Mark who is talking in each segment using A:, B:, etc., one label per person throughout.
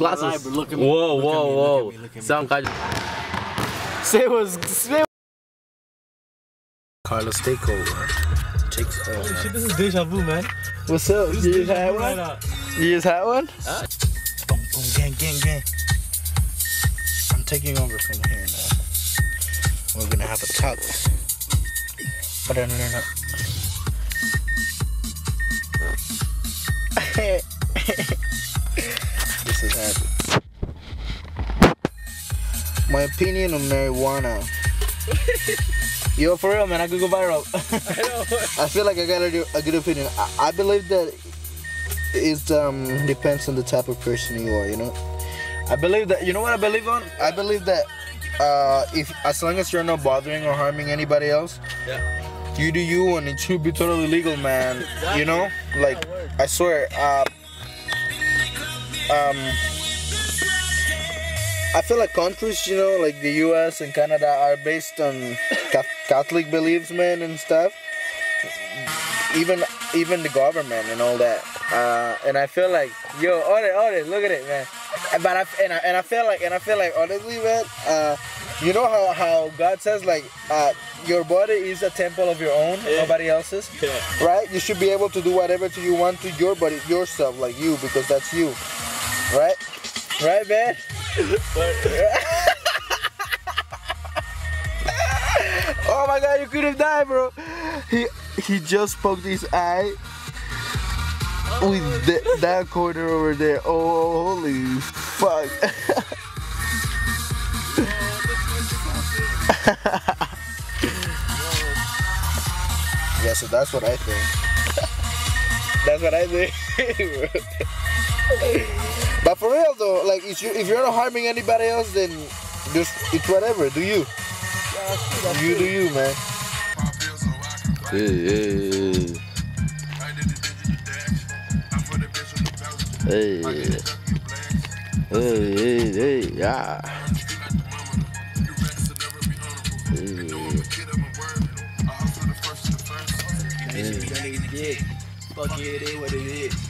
A: Glasses.
B: Look at me.
A: Whoa,
B: Look at
A: whoa,
B: me,
A: whoa.
B: look at me, look at me.
A: Sound guy.
C: Say was say
B: Carlos takeover. Takes over.
C: Shit, this is deja vu, man.
A: What's up?
C: This
A: You
C: is
A: just
C: deja
A: had
C: vu right
A: one?
C: now.
A: You just had one?
B: Boom, boom, gang, gang, gang. I'm taking over from here now. We're gonna have a talk. But no, no, no. this My opinion on marijuana. Yo, for real, man, I could go viral. I feel like I got a, a good opinion. I, I believe that it um, depends on the type of person you are, you know. I believe that. You know what I believe on? I believe that uh, if as long as you're not bothering or harming anybody else, yeah. you do you, and it should be totally legal, man. You know, like I swear. Uh, um, I feel like countries, you know, like the U.S. and Canada, are based on Ca- Catholic beliefs, man, and stuff. Even even the government and all that. Uh, and I feel like, yo, Ode, Ode, look at it, man. But I and I, and I feel like and I feel like honestly, man. Uh, you know how, how God says like uh, your body is a temple of your own, nobody else's, right? You should be able to do whatever to you want to your body, yourself, like you, because that's you, right? Right, man. oh my God, you could have died, bro. He he just poked his eye with th- that corner over there. Oh, holy fuck. yeah, so that's what I think. that's what I think. but for real though, like if you if you're not harming anybody else, then just it's whatever. Do you? You do you, man.
A: Hey, hey, hey. Hey, hey, hey, yeah.
C: Fuck yeah, it is what it is.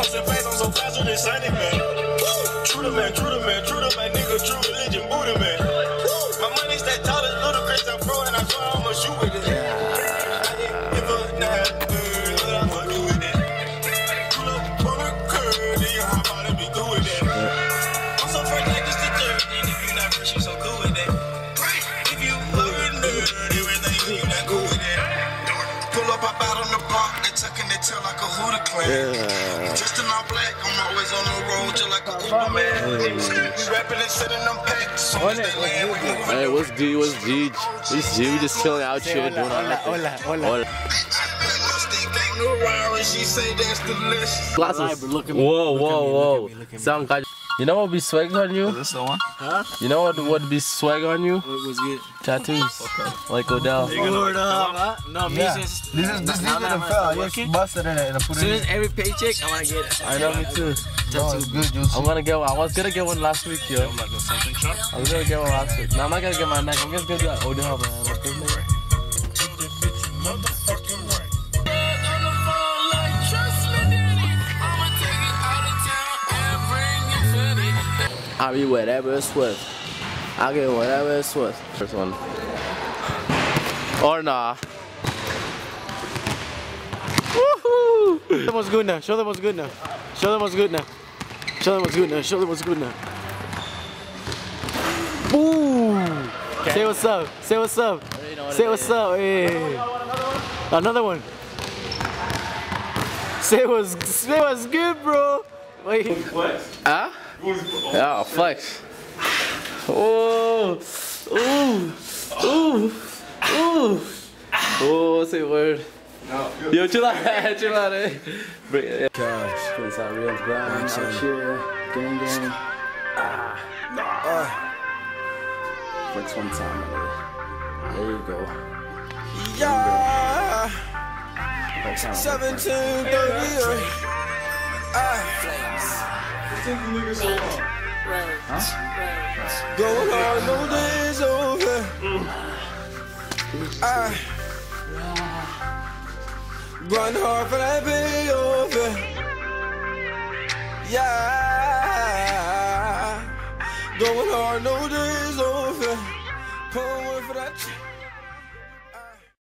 D: I'm so fast, faster than Sunny man. True to man, true to man, true to man, nigga, true religion, Buddha man. My money stay tall as ludicrous, I'm pro and I swear I'ma shoot with it. Black, I'm always on the road, just like a Uber man. We rapping and sending them packs, soon as they land.
A: Hey, what's G? What's G? This G, we just chilling out here doing all that.
C: Hola, hola.
A: Hola.
D: She say that's delicious.
A: Glasses.
B: Look at me.
A: Whoa,
B: Look at
A: whoa, whoa.
B: look at me, look at me.
A: Sound guy. You know what be swag on you?
C: This the one? Huh?
A: You know what would be swag on you?
C: What was good?
A: Tattoos. Like Odell.
C: Word up.
B: No, me
C: Yeah.
B: since
C: This is this is
B: now
C: the
B: that I'm
C: fell. I just busted in it and I put it
B: soon
C: in.
B: as every paycheck, I wanna get it.
A: I know me too.
C: No, it's good, juicy.
A: I'm gonna get one. I was gonna get one last week, yo. I was gonna get one last week. No, I'm not gonna get my neck. I'm just gonna do that Odell, man. I'll be whatever it's worth. I'll get whatever it's worth. First one. Or nah. Woohoo!
C: Show them what's good now. Show them what's good now. Show them what's good now. Show them what's good now. Show them what's good now. Boom! Say what's up. Say what's up. Say what's up. Hey. Another one. Say what's say what's good, bro. Wait.
A: Huh? Yeah, flex. Oh, oh, oh, oh. Oh, say word. No, Yo, chill out, chill out. eh. Break- yeah.
C: Gosh, putting some real grind out here. Gang, gang. Ah. Flex one time. nigga. There you go.
E: Yeah, Going hard, no days over. I run hard for that over. Yeah. Going hard, no days over. Pulling for that.